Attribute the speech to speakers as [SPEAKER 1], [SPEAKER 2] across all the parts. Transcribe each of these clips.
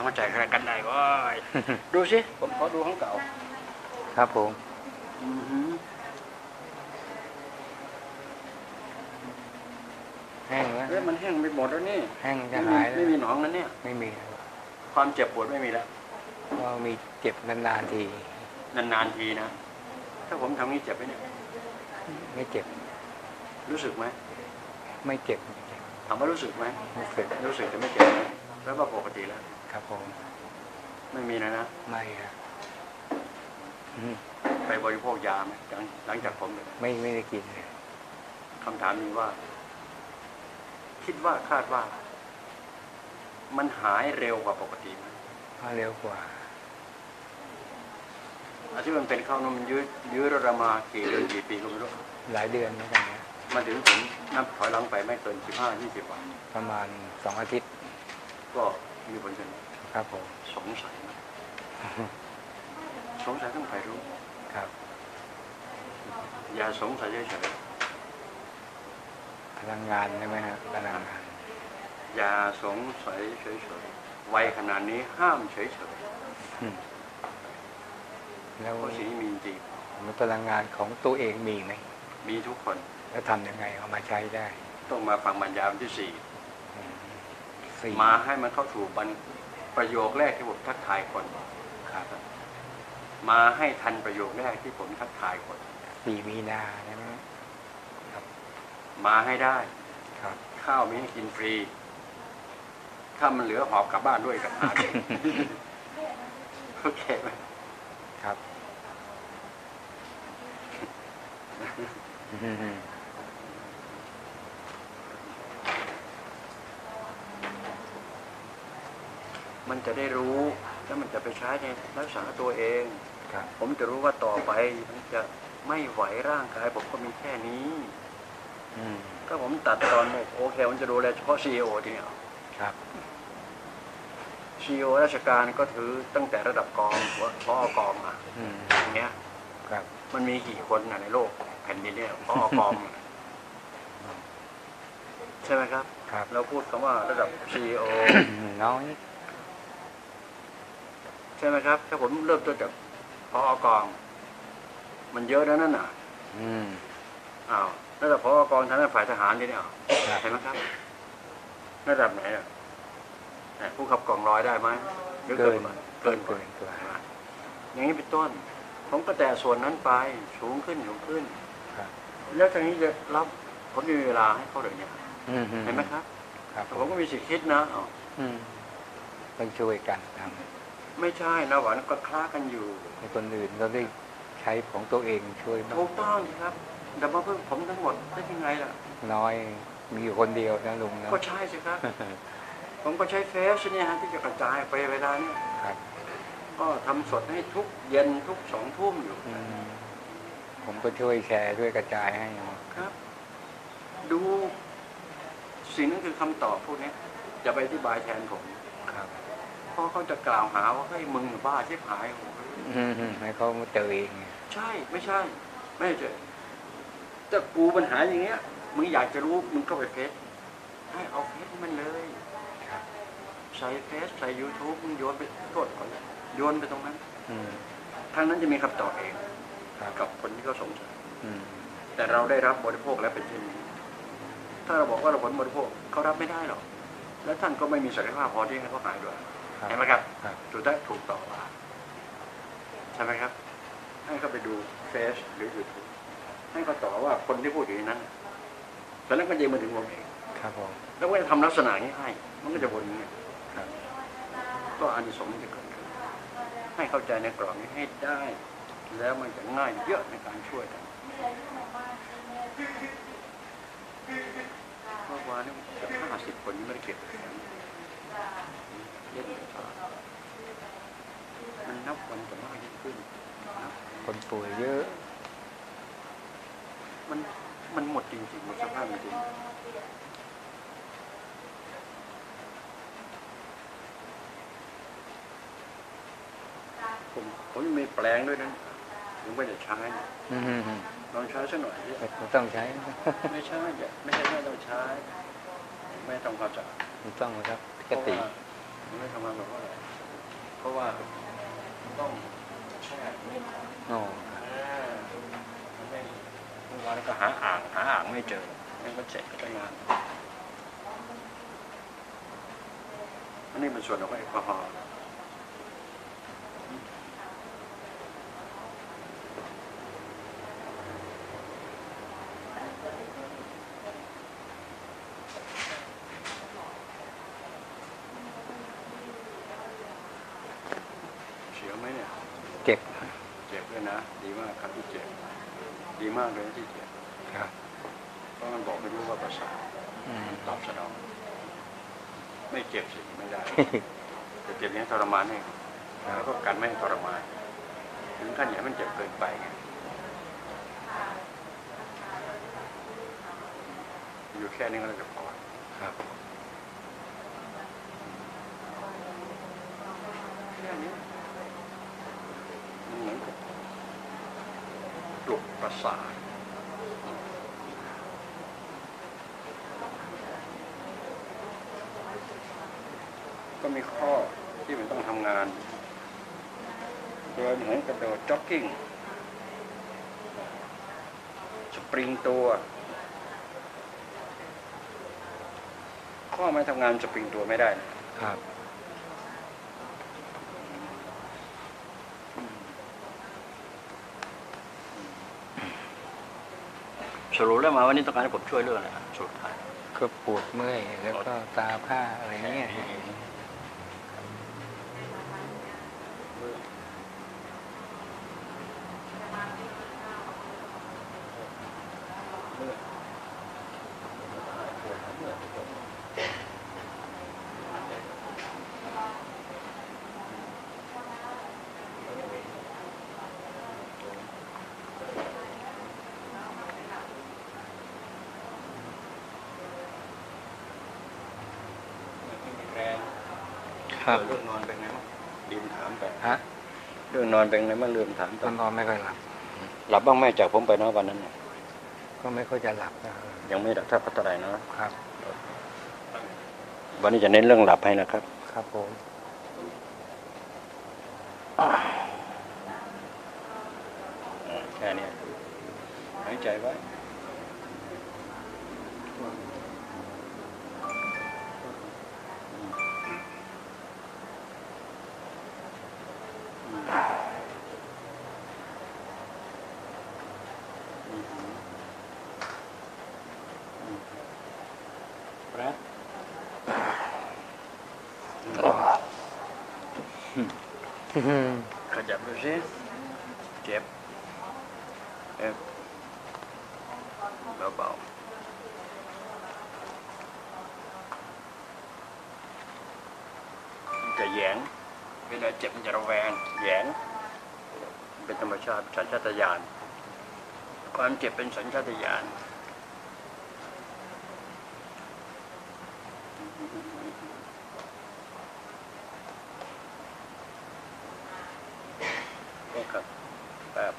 [SPEAKER 1] เอามาจ่ายใครกันได้ก็ดูสิผมขอดูของเก่า
[SPEAKER 2] ครับผม
[SPEAKER 1] อือหือ
[SPEAKER 2] แห้งแล้ว
[SPEAKER 1] เฮ้ยมันแห้งไปหมดแล้วนี่
[SPEAKER 2] แห้งจะ
[SPEAKER 1] ไม่มี
[SPEAKER 2] หาย
[SPEAKER 1] ไม่
[SPEAKER 2] แล้ว
[SPEAKER 1] มีหนองนั้นเนี่ย
[SPEAKER 2] ไม่มีแล้ว
[SPEAKER 1] ความเจ็บปวดไม่มีแล้ว
[SPEAKER 2] ก็มีเจ็บนานๆที
[SPEAKER 1] นานๆทีนะ ถ้าผมทำนี้เจ็บไหมเนี่ย
[SPEAKER 2] ไม่เจ็บ
[SPEAKER 1] รู้สึกไหม
[SPEAKER 2] ไม่เจ็บไม่เจ็บ
[SPEAKER 1] ถามว่ารู้สึกไหม
[SPEAKER 2] รู้สึก
[SPEAKER 1] รู้สึกแต่ไม่เจ็บนะแล้วว่าปกติแล้ว
[SPEAKER 2] ครับผม
[SPEAKER 1] ไม่มีนะนะ
[SPEAKER 2] ไม่ครับอืม
[SPEAKER 1] ไปบริโภคยาไหมหลังหลังจากผมเลย
[SPEAKER 2] ไม่ไม่ได้กินเลย
[SPEAKER 1] คำถามนี้ว่า คิดว่าคาดว่า มันหายเร็วกว่าปกติไหม
[SPEAKER 2] เพราะเร็วกว่า
[SPEAKER 1] อันที่มันเป็นเข้านมมันยื้อยื้อเรามากี่เดือนกี่ปีก็ไม่รู้
[SPEAKER 2] หลายเดือนเหมือนกันนะ
[SPEAKER 1] มาถึงผมนับถอยหลังไปไม่เกินสิบห้ายี่สิบวัน
[SPEAKER 2] ประมาณสองอาทิตย์
[SPEAKER 1] ก็ มีผลชน
[SPEAKER 2] ครับผม
[SPEAKER 1] สงสัยไหมสงสัยต้องใครรู้
[SPEAKER 2] ครับ
[SPEAKER 1] อย่าสงสัยเฉย
[SPEAKER 2] พลังงานใช่ไหมฮะพลังงาน
[SPEAKER 1] ๆอย่าสงสัยเฉยๆวัยขนาดนี้ห้ามเฉย
[SPEAKER 2] อืมแล้ว
[SPEAKER 1] ๆเพราะสิ่งนี้มีจริง
[SPEAKER 2] พลังงานของตัวเองมีไหม
[SPEAKER 1] มีทุกคน
[SPEAKER 2] แล้วทำยังไงเอามาใช้ได้
[SPEAKER 1] ต้องมาฟังบรรยายวันที่สี่
[SPEAKER 2] อืม สี่
[SPEAKER 1] มาให้มันเข้าสู่บรรประโยคแรกที่ผมทักทายคน
[SPEAKER 2] ครับ
[SPEAKER 1] มาให้ทันประโยคแรกที่ผมทักทายคน
[SPEAKER 2] สี่มีนาใช่ไหม
[SPEAKER 1] มาให้ได้
[SPEAKER 2] ครับ
[SPEAKER 1] ข้าวมีให้กินฟรี ถ้ามันเหลือหอบกลับบ้านด้วยกับหาเองโอเคไหม
[SPEAKER 2] ครับ ม
[SPEAKER 1] มันจะได้รู้ แล้วมันจะไปใช้ในรักษาตัวเอง
[SPEAKER 2] ครับ
[SPEAKER 1] ผมจะรู้ว่าต่อไปมันจะไม่ไหวร่างกายผมก็มีแค่นี้
[SPEAKER 2] อืม
[SPEAKER 1] ก็ผมตัดตอนบอกโอเคมันจะดูแลเฉพาะซีอทีเนี่ย
[SPEAKER 2] ครับ
[SPEAKER 1] ซีอราชการก็ถือตั้งแต่ระดับกองว่าพอกองอะ
[SPEAKER 2] อืม
[SPEAKER 1] อย่างเงี้ย
[SPEAKER 2] ครับ
[SPEAKER 1] มันมีกี่คนน่ะในโลกแผ่นดินเนี่ยพอกองน่ะใช่ไหมครับ
[SPEAKER 2] ครับ
[SPEAKER 1] เราพูดคำว่าระดับซีอ
[SPEAKER 2] น้อย
[SPEAKER 1] ใช่ไหมครับ ถ้าผมเริ่มต้นจากพอกอง มันเยอะแล้วนั่นน่ะ
[SPEAKER 2] อืม
[SPEAKER 1] อ้าวระดับพอกองทางด้านฝ่ายทหารนี่เนี่ย
[SPEAKER 2] ครับ
[SPEAKER 1] เห็นไหมครับระดับไหนอะไหนผู้ขับกองร้อยได้ไหมหรือ
[SPEAKER 2] เกิน
[SPEAKER 1] กว่าเกินก
[SPEAKER 2] เกิ
[SPEAKER 1] ว่าน
[SPEAKER 2] กว่า
[SPEAKER 1] อย่างนี้เป็นต้น ผมก็แต่ส่วนนั้นไปสูงขึ้นสูงขึ้น
[SPEAKER 2] ครับ
[SPEAKER 1] แล้วทางนี้จะรับผมมีเวลาให้เขาเลยเนี่ย
[SPEAKER 2] อืม
[SPEAKER 1] เห็นไหมครับ
[SPEAKER 2] ครับ
[SPEAKER 1] ผมก็มีสิทธิ์คิดนะอ้าว
[SPEAKER 2] อืมต้องช่วยกันท
[SPEAKER 1] ไม่ใช่นะหวานก็คล้ากันอยู่ำ
[SPEAKER 2] ให้คนอื่นเราได้ใช้ของตัวเองช่วยบ้าง
[SPEAKER 1] ถูกต้องครับแต่มาเพิ่งผมทั้งหมดได้ยังไงล่ะ
[SPEAKER 2] น้อยมีอยู่คนเดียวนะลุงนะ
[SPEAKER 1] ก็ใช่สิครับ ผมก็ใช้เฟซเนี่ยฮะที่จะกระจายไปเวลาเนี่ย
[SPEAKER 2] ครับ
[SPEAKER 1] ก็ทำสดให้ทุกเย็นทุกสองทุ่มอยู่
[SPEAKER 2] อืมผมก็ช่วยแชร์ช่วยกระจายให้
[SPEAKER 1] ครับ ดูสิ่งนั้นคือคำตอบพวกนี้อย่าไปอธิบายแทนผม
[SPEAKER 2] ครับ
[SPEAKER 1] เพราะเขาจะกล่าวหาว่าเฮ้ยมึงบ้าชิบหายโอ้โห
[SPEAKER 2] อืมให้เขาเจอเอง
[SPEAKER 1] ใช่ไม่ใช่ ไม่ใช่แต่กูปัญหาอย่างเงี้ยมึงอยากจะรู้มึงก็ไปเฟซให้เอาเฟซให้มันเลย
[SPEAKER 2] ครับ
[SPEAKER 1] ใส่เฟซใส่ยูทูบมึงโยนไปโทษเขาเลยโยนไปตรงนั้น
[SPEAKER 2] อืม
[SPEAKER 1] ทางนั้นจะมีคำตอบเอง
[SPEAKER 2] ครับ
[SPEAKER 1] กับคนที่เขาสงสัย
[SPEAKER 2] อืม
[SPEAKER 1] แต่เราได้รับบริโภคแล้วเป็นเช่นนี้ถ้าเราบอกว่าเราผลบริโภคเขารับไม่ได้หรอกและท่านก็ไม่มีศักยภาพพอที่ให้เขาหายด้วย
[SPEAKER 2] ครับ
[SPEAKER 1] เห็นไหมครับ
[SPEAKER 2] ครับ
[SPEAKER 1] ถูกต้องถูกต่อว่าใช่ไหมครับให้เขาไปดูเฟซหรือยูทูบให้เขาต่อว่าคนที่พูดอยู่ในนั้นแล้วนั้นก็ยิงมาถึงผมเอง
[SPEAKER 2] ครับผม
[SPEAKER 1] แล้วก็จะทำลักษณะนี้ให้ มันก็จะวนอย่างนี้
[SPEAKER 2] ครับ
[SPEAKER 1] ก็อานิสงส์มันจะเกิดขึ้นให้เข้าใจในกรอบนี้ให้ได้ แล้วมันจะง่ายเยอะในการช่วยกันเมื่อวานนี้เกือบห้าสิบคนยังไม่ได้เก็บเสียงเล่นกันต่อมันนับวันจะมากยิ่งขึ้นนะ
[SPEAKER 2] คนป่วยเยอะ
[SPEAKER 1] มันมันหมดจริงๆหมดสภาพจริงๆผมผมยังมีแปลงด้วยนะยังไม่ได้ใช้นะ
[SPEAKER 2] อืม
[SPEAKER 1] ลองใช้สักหน่อยสิ
[SPEAKER 2] ไม่ต้องใช้
[SPEAKER 1] ไม่ใช่อย่าไม่ใช่ไม่ต้องใช้ ไม่ต้องเข้าใจ
[SPEAKER 2] ไม่ต้องครับป
[SPEAKER 1] เพ
[SPEAKER 2] ก
[SPEAKER 1] ราะ
[SPEAKER 2] ติ
[SPEAKER 1] ว่ามันไม่ทำงานแบบว่าอะไรเพราะว่าต้องแช่
[SPEAKER 2] โอ้
[SPEAKER 1] อ่ามันไม่เมื่อวานก็หาอ่างหาอ่างไม่เจอนั่นก็เจ็บก็ใช้งานอันนี้เป็นส่วนของแอลกอฮอล์เสียวไหมเนี่ย
[SPEAKER 2] เจ็บ
[SPEAKER 1] เจ็บด้วย นะ ดีมากครับที่เจ็บดีมากเลยที่เจ็บ
[SPEAKER 2] ครับ
[SPEAKER 1] เพราะมันบอกไม่รู้ว่าประสาท
[SPEAKER 2] อืม
[SPEAKER 1] ตอบสนองไม่เจ็บสิไม่ได้แต่เจ็บเนี้ยทรมานให้แล้วก็กันไม่ให้ทรมานถึงขั้นอย่าให้มันเจ็บเกินไปไงอยู่แค่นี้ก็จะพอ
[SPEAKER 2] ครับ
[SPEAKER 1] แค่นี้มันเหมือนกับ ประสาก็มีข้อที่มันต้องทำงาน โดยเหมือนกระโดดจ็อกกิ้ง สปริงตัว ข้อไม่ทำงานสปริงตัวไม่ได้ครับ รุปแล้วมาวันนี้ต้องการให้ผมช่วยเรื่องอะไรอะสุดท้าย
[SPEAKER 2] ก็ปวดเมื่อยแล้วก็ตาผ้าอะไรเงี้ย ครับ
[SPEAKER 1] เรื่องนอนเป็นไงบ้างลืมถามไป
[SPEAKER 2] ฮะ
[SPEAKER 1] เรื่องนอนเป็นไงบ้างลืมถามไป
[SPEAKER 2] ก็นอนไม่ค่อยหลับ
[SPEAKER 1] หลับบ้างไหมจากผมไปเนาะวันนั้นน่ะ
[SPEAKER 2] ก็ไม่ค่อยจะหลับนะ
[SPEAKER 1] ยังไม่หลับถ้าพัฒนาเนาะ
[SPEAKER 2] ครับ
[SPEAKER 1] วันนี้จะเน้นเรื่องหลับให้นะครับ
[SPEAKER 2] ครับผม
[SPEAKER 1] อ่าแค่นี้หายใจไว้ ขยับดูสิเจ็บเอฟเบาๆมันจะแยงเวลาเจ็บมันจะระแวงแยงเป็นธรรมชาติสัญชาตญาณความเจ็บเป็นสัญชาตญาณก็ครับแบบ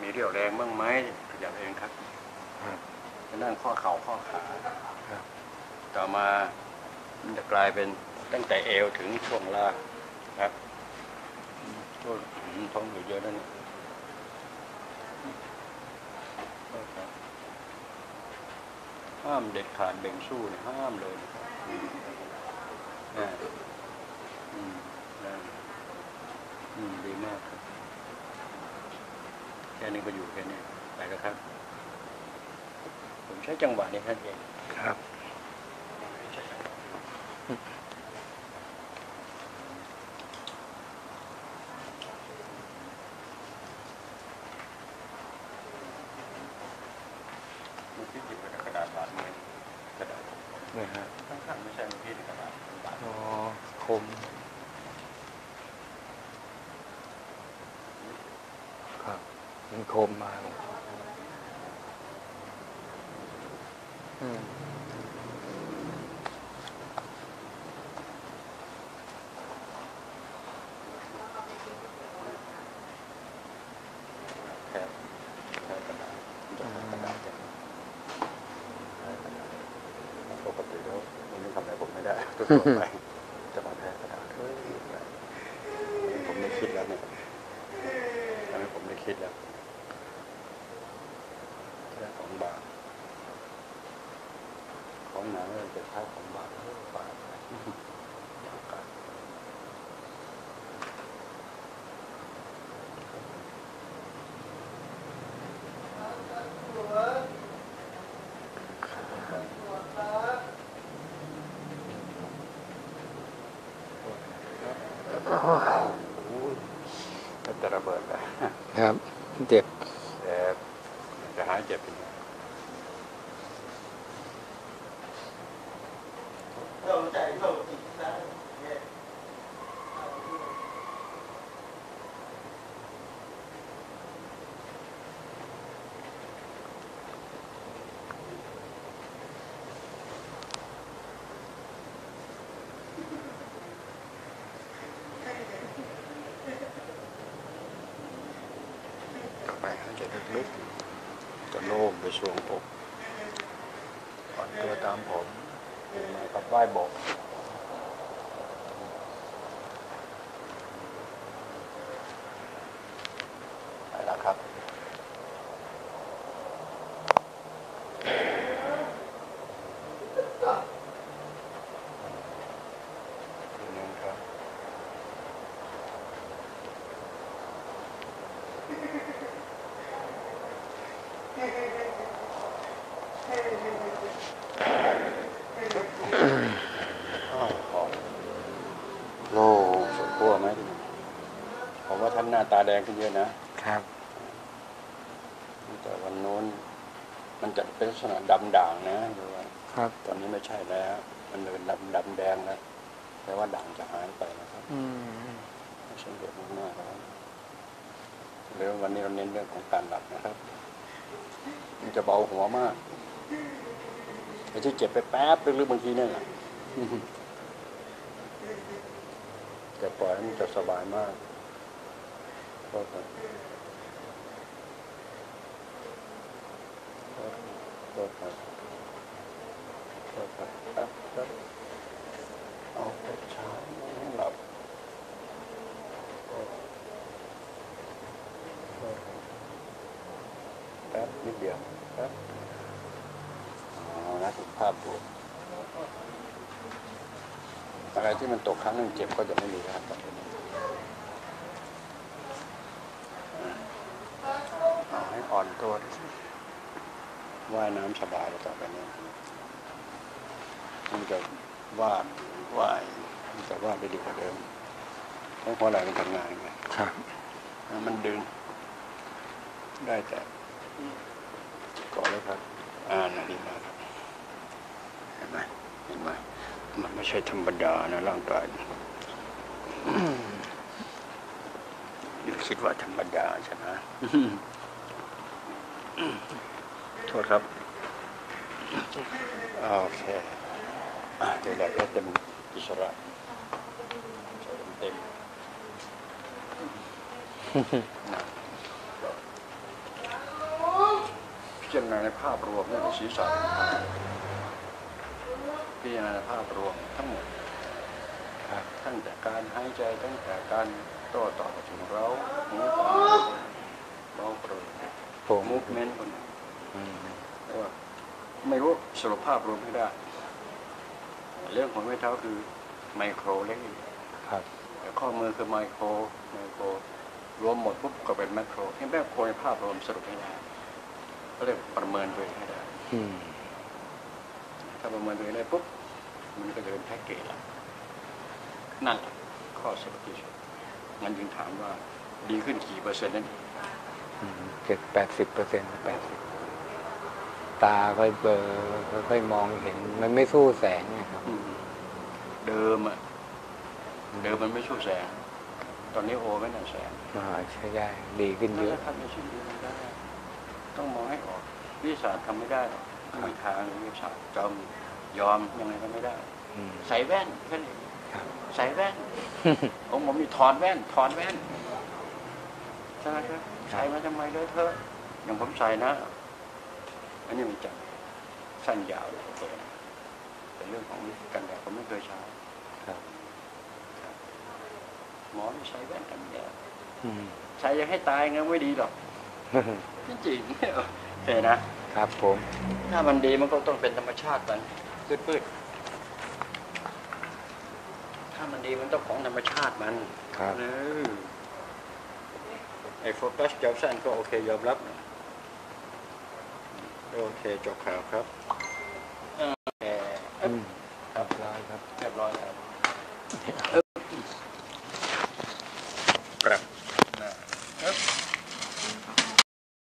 [SPEAKER 1] มีเรี่ยวแรงบ้างไหมขยับเองครับ
[SPEAKER 2] ครับ
[SPEAKER 1] จะนั่งข้อเข่าข้อขา
[SPEAKER 2] ครับ
[SPEAKER 1] ต่อมามันจะกลาย เป็นตั้งแต่เอวถึงช่วงล่างครับช่วงอืมท้องอยู่เยอะนี่ยครับห้ามเด็ดขาดเบ่งสู้เนี่ยห้ามเลยนะอืมอืมด้อืมดีมากครับแค่นี้ก็อยู่แค่นี้ไปแล้วครับ ผมใช้จังหวะนี้ท่านเอง
[SPEAKER 2] ครับ
[SPEAKER 1] เมื่อกี้หยิบกระดาษบาดมือกระดาษ
[SPEAKER 2] นี่ฮะ
[SPEAKER 1] ข้างๆไม่ใช่เมื่อกี้กระดาษบาด
[SPEAKER 2] อ๋อคม ครับ มันคมมากอืม
[SPEAKER 1] แค่แค่กระดาษมันจะแค่กระดาษเนี่ยแค่กระดาษปกติแล้ว ทั่วๆไปจะมาแพ้กระดาษเฮ้ยผมได้คิดแล้วเนี่ยทำให้ผมได้คิดแล้วแค่สองบาทของหนาเลยจะค่าสองบาทเออบาทอยากกัน ก็จะ ระเบิดแล้ว
[SPEAKER 2] ครับ เจ็บ
[SPEAKER 1] แต่จะหายเจ็บอีกต่อไปหายใจลึกๆจะโล่ง ไปช่วงอกอ่อนตัวตามผมมากับไหว้บอกไปแล้วครับ ทีนึงครับ อ้าวหอมโล่งสุดขั้วไหมผมว่าท่านหน้า ตาแดงขึ้นเยอะนะครับแต่วันโน้นมันจะเป็นลักษณะดำด่างนะดูว่า
[SPEAKER 2] ครับ
[SPEAKER 1] ตอนนี้ไม่ใช่แล้ว มันเป็นดำดำแดงแล้วแต่ว่าด่างจะหายไปนะครับ
[SPEAKER 2] อืม
[SPEAKER 1] ไม่สังเกตมากๆแล้วเรื่องวันนี้เราเน้นเรื่องของการหลับนะครับ มันจะเบาหัวมากไอ้ที่เจ็บไปแป๊บลึกๆบางทีเนี่ยแหละจะปล่อยให้มันจะสบายมาก ก็ไปก็ไปก็ไปแป๊บแป๊บเอาไปช้หลับแป๊บนิดเดียวแป๊บเอานะสุภาพบวกอะไรที่มันตกครั้งหนึ่งเจ็บก็จะไม่มีแล้วต่อไปนี้เอา ให้อ่อนตัวที่สุดว่ายน้ำสบายต่อไปนี้มันจะวาดว่ายมันจะวาดได้ดีกว่าเดิมเพราะหัวไหล่มันทำงานไง
[SPEAKER 2] ครับ
[SPEAKER 1] มันดึง ได้แต่ก่อนเลยครับ อ่านะดีมากครับเห็นไหมเห็นไหมมันไม่ใช่ธรรมดานะร่างกายอย่าคิดว่าธรรมดาใช่ไหม โทษครับ โอเคอะเดี๋ยวแหละก็เต็มอิสระเต็มนะพิจารณาในภาพรวมไม่ใช่ศีรษะพิจารณาในภาพรวมทั้งหมด
[SPEAKER 2] ครับ
[SPEAKER 1] ตั้งแต่การหายใจตั้งแต่การโต้ตอบถึงเราหูตาเบาโปร่ง
[SPEAKER 2] ผม
[SPEAKER 1] มูฟเมนต์คนไม่รู้สรุปภาพรวมให้ได้ เรื่องของไม้เท้าคือไมโครเล็ก
[SPEAKER 2] ครับ
[SPEAKER 1] แต่ข้อมือคือไมโครไมโครรวมหมดปุ๊บก็เป็นแมคโครให้แมคโครในภาพรวมสรุปให้ได้ก็เรียกประเมินตัวเองให้ได้ถ้าประเมินตัวเองได้ปุ๊บมันก็จะเป็นแพ็กเกจละนั่นแหละข้อสรุปที่สุดงั้นจึงถามว่าดีขึ้นกี่เปอร์เซ็นต์นั่นเอง
[SPEAKER 2] เจ็ดแปดสิบเปอร์เซ็นต์แปดสิบตาค่อยเบลอค่อยมองเห็น มันไม่สู้แสงไงครับ
[SPEAKER 1] อืมเดิมอะเดิมมันไม่ชูแสง ตอนนี้โอไม่น่าแสง
[SPEAKER 2] อ่าใช่ได้ดีขึ้นเย
[SPEAKER 1] มัน
[SPEAKER 2] อะ
[SPEAKER 1] จะทำในชิ้นดีไม่ได้ต้องมองให้ออกวิทยาศาสตร์ทำไม่ได้หรอกไม่มีทางเลยวิทยาศาสตร์จอมยอมยังไงก็ไม่ได้
[SPEAKER 2] อืม
[SPEAKER 1] ใส่แว่นแค่นี้
[SPEAKER 2] ครับ
[SPEAKER 1] ใส่แว่นผมผมมีถอนแว่นถอนแว่นใช่ไหมครับ ใส่มาทำไมเลยเธอะอย่างผมใส่นะ อันนี้มันจะสั้นยาวเลยโอเคแต่เรื่องของกันแดดผมไม่เคยใช้
[SPEAKER 2] ครับ
[SPEAKER 1] หมอไม่ใช้แว่นกันแดด
[SPEAKER 2] อืม
[SPEAKER 1] ใช้ยังให้ตายไงไม่ดีหรอกจริงๆโอเคนะ
[SPEAKER 2] ครับผม
[SPEAKER 1] ถ้ามันดีมันก็ต้องเป็นธรรมชาติมันพืดๆถ้ามันดีมันต้องของธรรมชาติมัน
[SPEAKER 2] ครับ
[SPEAKER 1] เออ ไอ้โฟกัสเจลสันก็โอเคยอมรับ โอเคจบข่าวครับ